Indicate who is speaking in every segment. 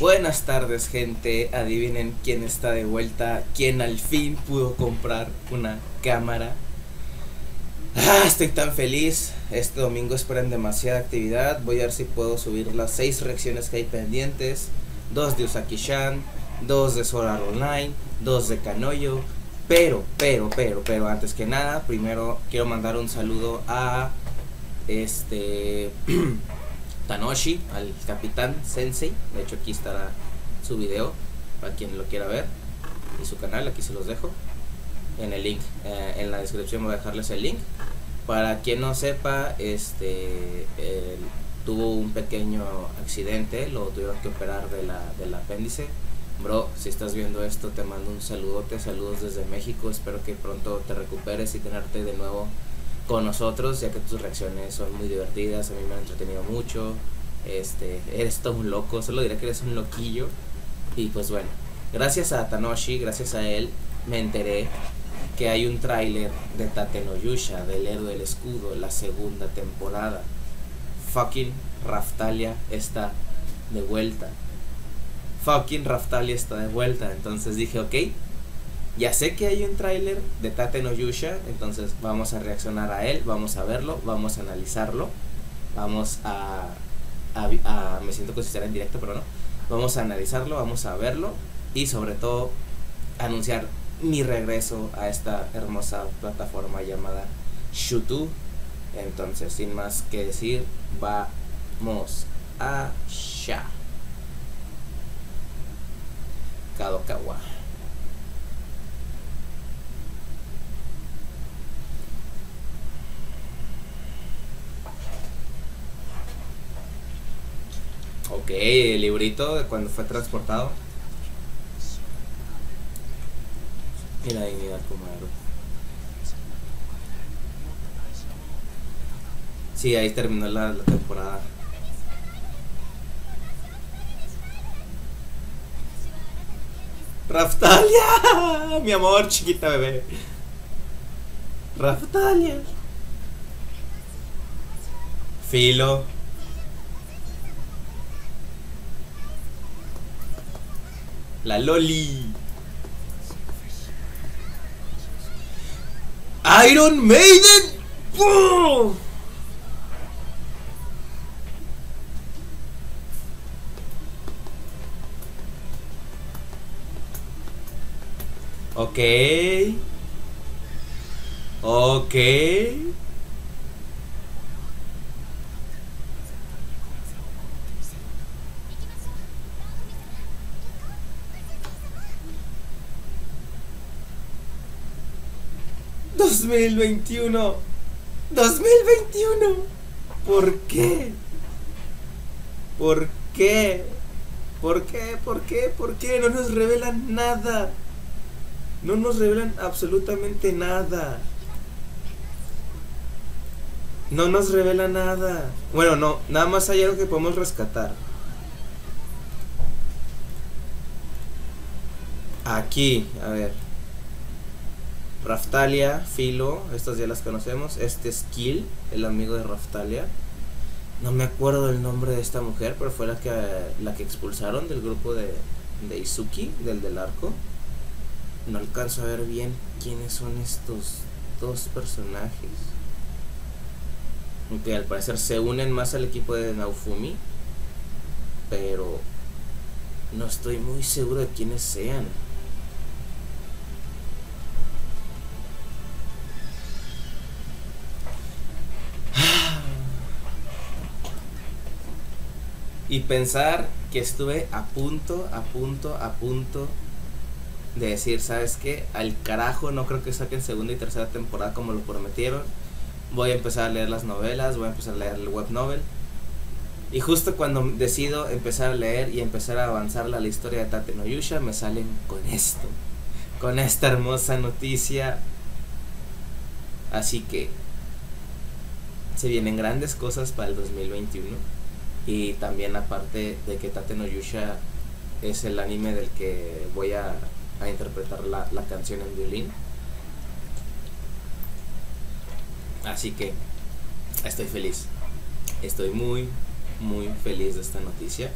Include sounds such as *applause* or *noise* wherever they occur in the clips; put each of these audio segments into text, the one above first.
Speaker 1: Buenas tardes gente, adivinen quién está de vuelta, quién al fin pudo comprar una cámara. Ah, estoy tan feliz, este domingo esperan demasiada actividad, voy a ver si puedo subir las seis reacciones que hay pendientes, dos de Usaki-chan, dos de Sword Art Online, dos de Kanoyo, pero, pero, pero, pero antes que nada, primero quiero mandar un saludo a este *clears throat* Tanoshi, al capitán Sensei. De hecho, aquí estará su video para quien lo quiera ver. Y su canal, aquí se los dejo. En el link, eh, en la descripción voy a dejarles el link. Para quien no sepa, este tuvo un pequeño accidente, lo tuvieron que operar de la, del apéndice. Bro, si estás viendo esto, te mando un saludote, saludos desde México. Espero que pronto te recuperes y tenerte de nuevo con nosotros, ya que tus reacciones son muy divertidas, a mí me han entretenido mucho. Este, eres todo un loco, solo diré que eres un loquillo. Y pues bueno, gracias a Tanoshi, gracias a él, me enteré que hay un tráiler de Tate no Yusha, del héroe del escudo, la segunda temporada. Fucking Raftalia está de vuelta. Fucking Raftalia está de vuelta. Entonces dije, ok, ya sé que hay un tráiler de Tate no Yusha, entonces vamos a reaccionar a él, vamos a verlo, vamos a analizarlo, vamos a... me siento que si en directo, pero no. Vamos a analizarlo, vamos a verlo y sobre todo anunciar mi regreso a esta hermosa plataforma llamada YouTube. Entonces, sin más que decir, vamos a ya. Kadokawa. Ok, el librito de cuando fue transportado. Mira ahí, mira cómo era. Sí, ahí terminó la, la temporada. Raftalia, mi amor, chiquita bebé. Raftalia. Filo. La Loli. Iron Maiden. ¡Oh! Ok. Ok. 2021. 2021. ¿Por qué? ¿Por qué? ¿Por qué? ¿Por qué? ¿Por qué? No nos revelan nada. No nos revelan absolutamente nada. No nos revela nada. Bueno, no, nada más hay algo que podemos rescatar. Aquí, a ver. Raftalia, Filo, estas ya las conocemos. Este es Kill, el amigo de Raftalia. No me acuerdo el nombre de esta mujer, pero fue la que, la que expulsaron del grupo de, de Izuki, del del arco. No alcanzo a ver bien quiénes son estos dos personajes. Aunque al parecer se unen más al equipo de Naofumi. Pero no estoy muy seguro de quiénes sean. Y pensar que estuve a punto, a punto, a punto de decir, ¿sabes qué? Al carajo, no creo que saquen segunda y tercera temporada como lo prometieron. Voy a empezar a leer las novelas, voy a empezar a leer el web novel. Y justo cuando decido empezar a leer y empezar a avanzar la, historia de Tate no me salen con esto, con esta hermosa noticia. Así que se vienen grandes cosas para el 2021 y también aparte de que Tate no Yusha es el anime del que voy a, interpretar la, la canción en violín. Así que estoy feliz. Estoy muy, muy feliz de esta noticia.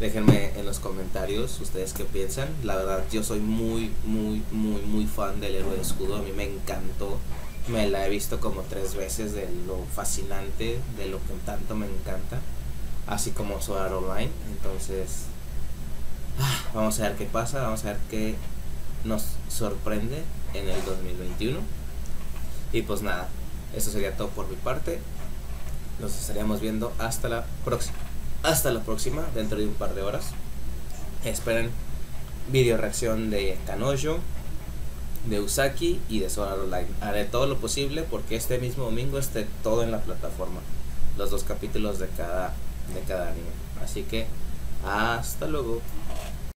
Speaker 1: Déjenme en los comentarios ustedes qué piensan. La verdad, yo soy muy, muy, muy, muy fan del héroe de escudo. A mí me encantó. Me la he visto como tres veces de lo fascinante, de lo que tanto me encanta. Así como Sword Online. Entonces, ah, vamos a ver qué pasa. Vamos a ver qué nos sorprende en el 2021. Y pues nada, eso sería todo por mi parte. Nos estaríamos viendo hasta la próxima. Hasta la próxima, dentro de un par de horas. Esperen video reacción de Kanojo, de Usaki y de Solar Online. Haré todo lo posible porque este mismo domingo esté todo en la plataforma. Los dos capítulos de cada, de cada anime. Así que hasta luego.